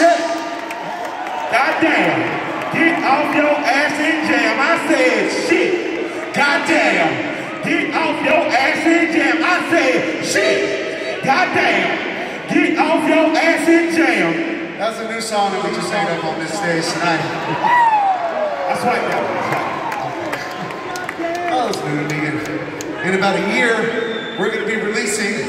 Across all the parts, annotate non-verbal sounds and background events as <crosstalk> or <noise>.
shit. Goddamn. Get off your ass and jam. I said shit. Goddamn. Get off your ass and jam. I said shit. Goddamn. Get off your ass and jam. That's a new song that we just made up on this stage tonight. That's right, that Oh, it's new to me. In about a year, we're going to be releasing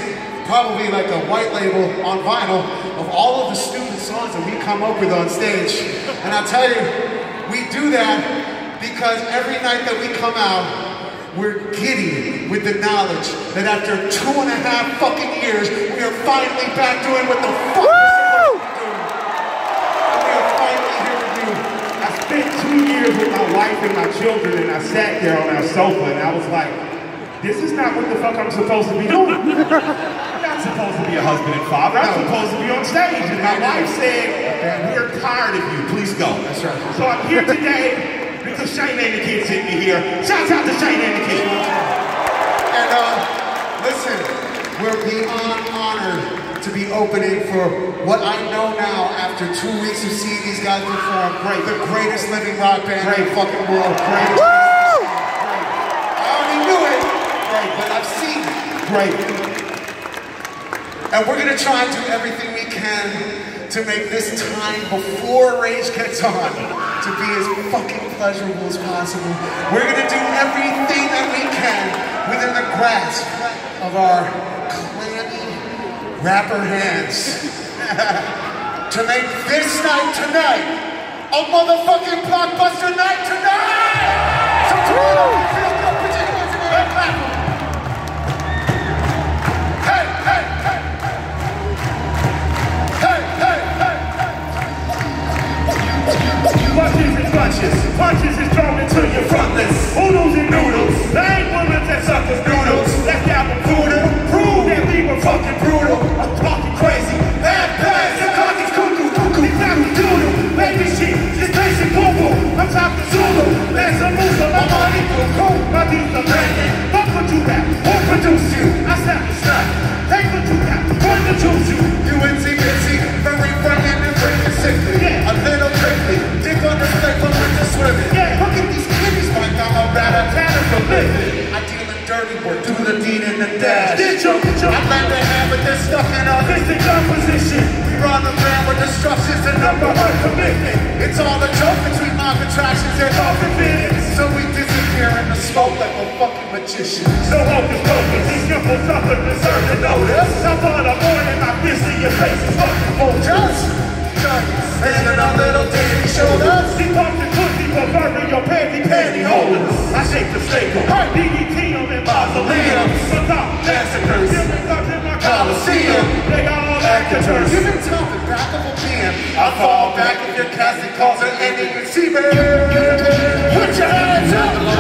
probably like a white label on vinyl of all of the stupid songs that we come up with on stage. And I'll tell you, we do that because every night that we come out, we're giddy with the knowledge that after two and a half fucking years, we are finally back doing what the fuck we're supposed to be doing. We are finally here with you. I spent two years with my wife and my children, and I sat there on our sofa, and I was like, this is not what the fuck I'm supposed to be doing. <laughs> I'm not supposed to be a husband and father. I'm supposed to be on stage. And my wife said, we're tired of you. Please go. That's right. So I'm here today because Shane and the kids hit me here. Shouts out to Shane and the kids. And uh, listen, we're beyond honored to be opening for what I know now after two weeks of seeing these guys perform. Great, the greatest living rock band in the fucking world. Great. I already knew it, Great. but I've seen it. Great. And we're gonna try and do everything we can to make this time before Rage gets on to be as fucking pleasurable as possible. We're gonna do everything that we can within the grasp of our clammy rapper hands <laughs> to make this night tonight a motherfucking blockbuster night tonight! Punches punches, is thrown into your frontless. Oodles and noodles, they ain't swimming. Yeah. Look at these kitties, like I'm a rat a tat for living. I deal in dirty work, do the deed in the dash. Get your, get your, I land the hand with this stuff in our this is your position. We run around with destruction's the Number one commitment. It's all a joke between my contractions and All the feelings. So we disappear in the smoke like a fucking magician. No hocus pocus. These simple suckers deserve to notice. Up on the morning, fist in your face fucking full. Just, just, and a little daily shoulders. She pumps and burning your panty panty. I shake the her. DDT on them mausoleums. Forgot massacres. My coliseum. They all actors. You've been tough back of a PM. I fall back if your casting calls are ending receiver. Put your hands up.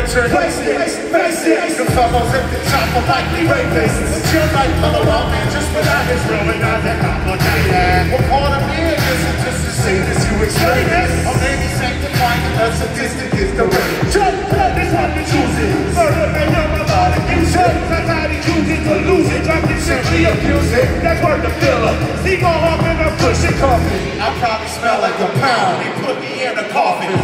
A murder gets your face it. Face it. The fellows at the top are likely rapists. Chill like out man just without his real and not that complicated. What part of me is it just to say this you explain this? Or maybe sanctifying the sadistic is the way. Jump, this one you choosing. Murder may numb my body, you should. Somebody choosing to lose it. Drop it, simply abuse it. That's worth the filler. See my heart when I'm pushing coffin. I probably smell like a pound. They put me in a coffin.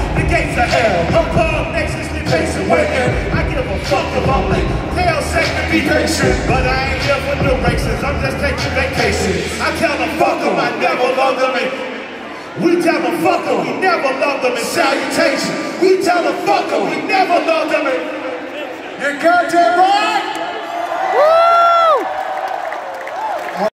Patient. But I ain't here for no races. I'm just taking vacations. I tell them fuck them. I never loved them. And we tell them fuck them. We never loved them. And salutation. We tell them fuck them. We never loved them. And You're goddamn right!